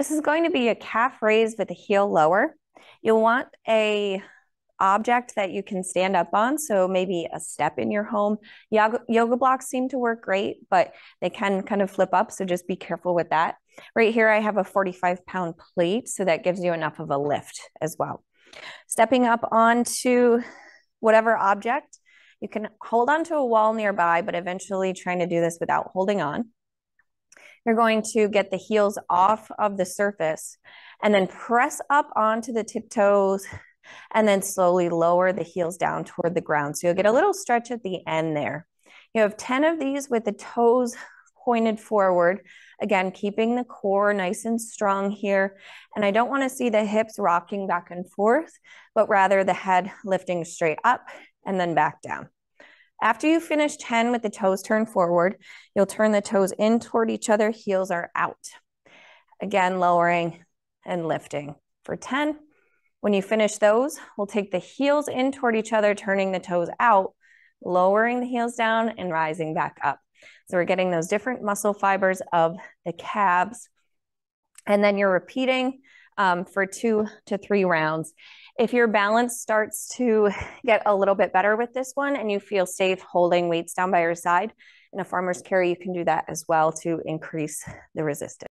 This is going to be a calf raise with a heel lower. You'll want a object that you can stand up on. So maybe a step in your home. Yoga, yoga blocks seem to work great, but they can kind of flip up. So just be careful with that. Right here, I have a 45 pound plate. So that gives you enough of a lift as well. Stepping up onto whatever object, you can hold onto a wall nearby, but eventually trying to do this without holding on. You're going to get the heels off of the surface and then press up onto the tiptoes and then slowly lower the heels down toward the ground. So you'll get a little stretch at the end there. You have 10 of these with the toes pointed forward. Again, keeping the core nice and strong here. And I don't want to see the hips rocking back and forth, but rather the head lifting straight up and then back down. After you finish 10 with the toes turned forward, you'll turn the toes in toward each other, heels are out. Again, lowering and lifting for 10. When you finish those, we'll take the heels in toward each other, turning the toes out, lowering the heels down and rising back up. So we're getting those different muscle fibers of the calves. And then you're repeating um, for two to three rounds. If your balance starts to get a little bit better with this one and you feel safe holding weights down by your side in a farmer's carry, you can do that as well to increase the resistance.